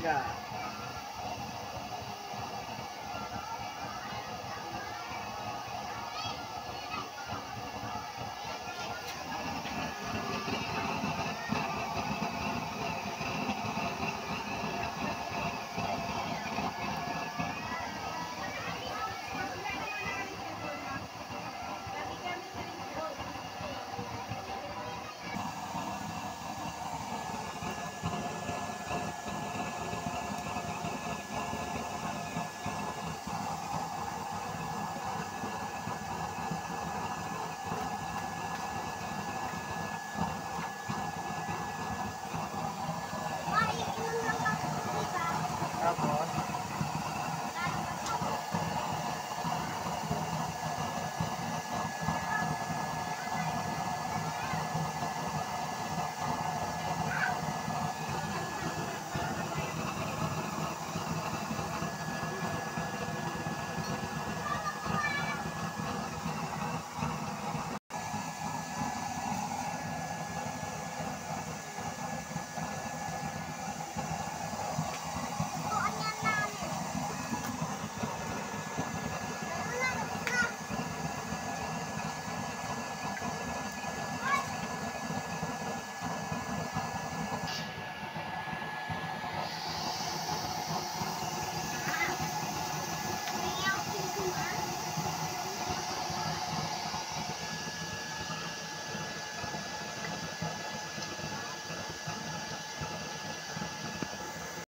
Gaga.